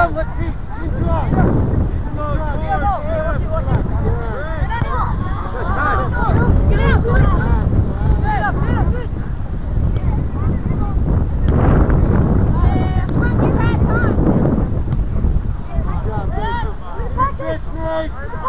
Keep strong. Keep strong. Right.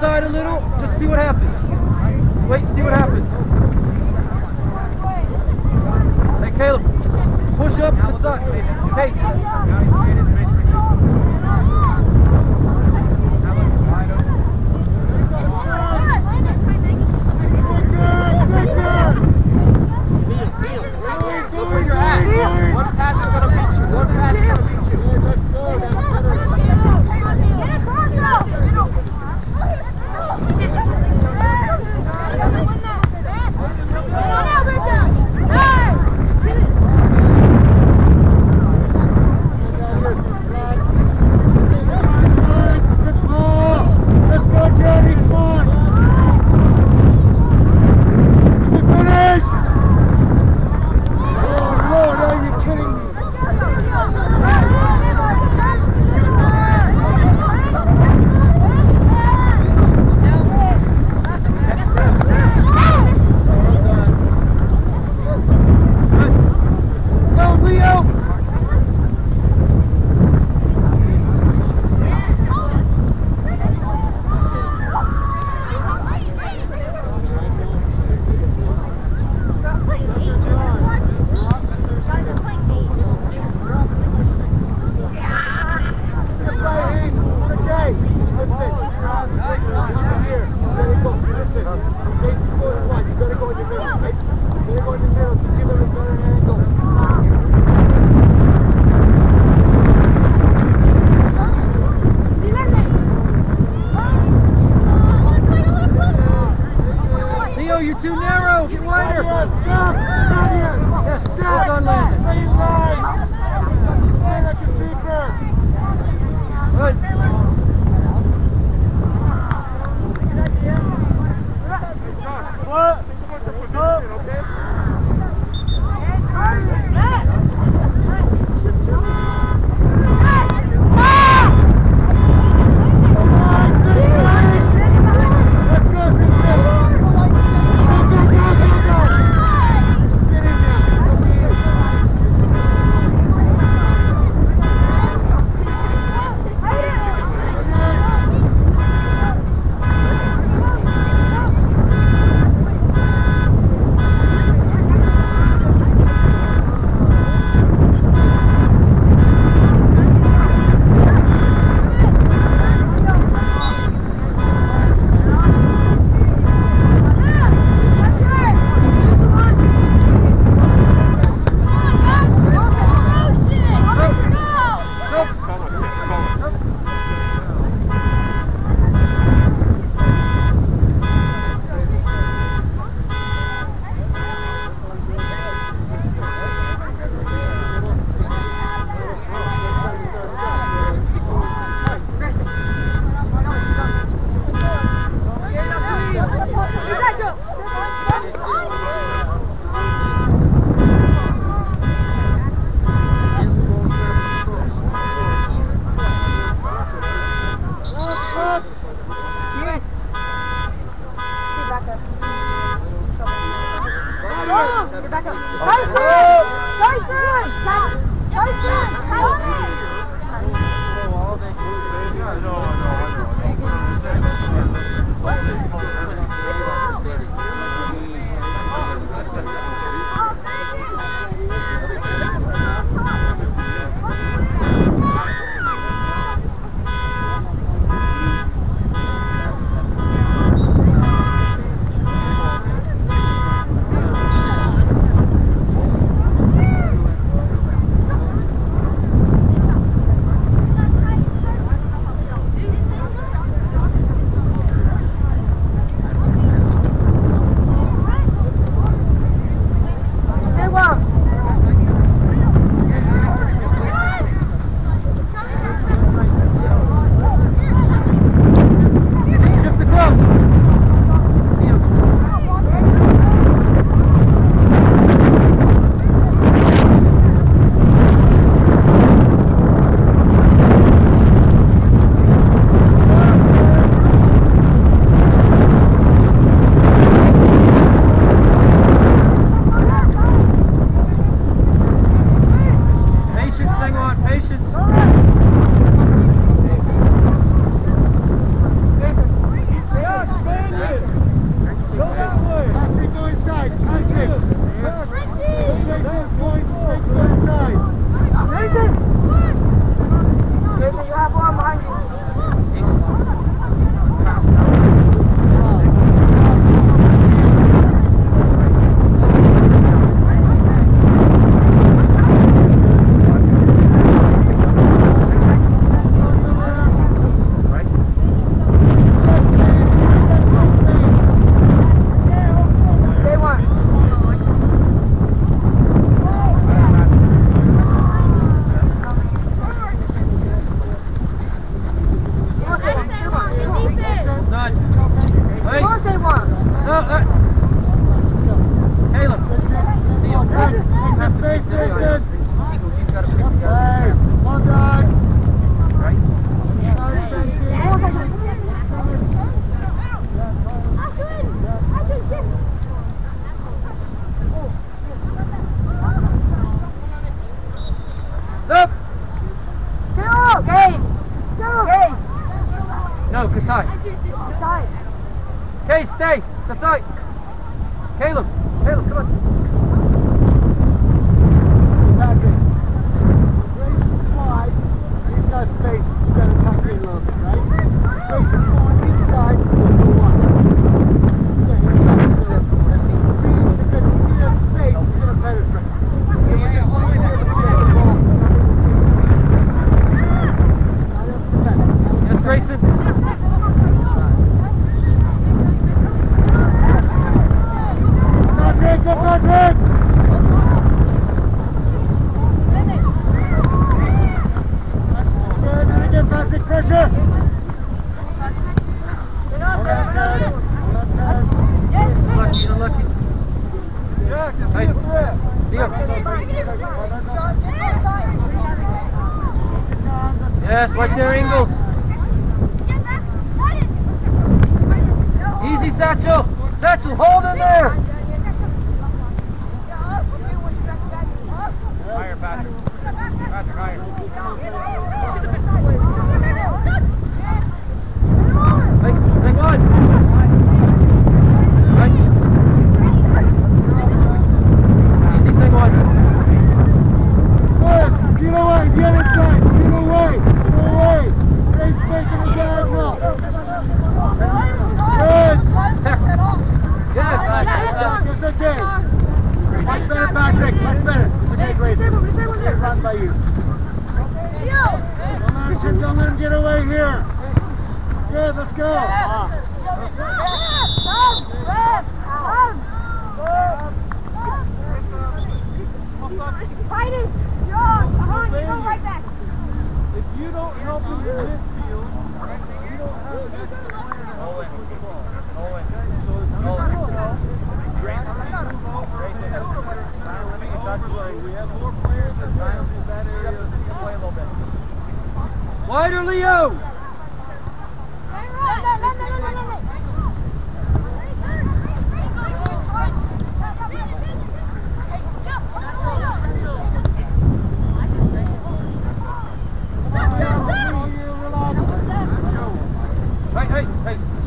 sarıları Vai.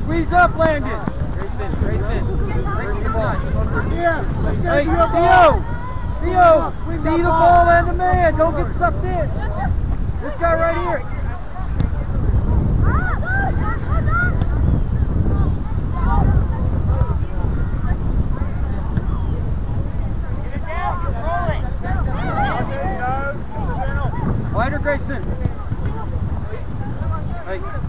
Squeeze up, Landon. Race in, race in. Yeah. Hey, Theo. Theo, see the ball and the man. Don't get sucked in. This guy right here. Wider Grayson. Hey.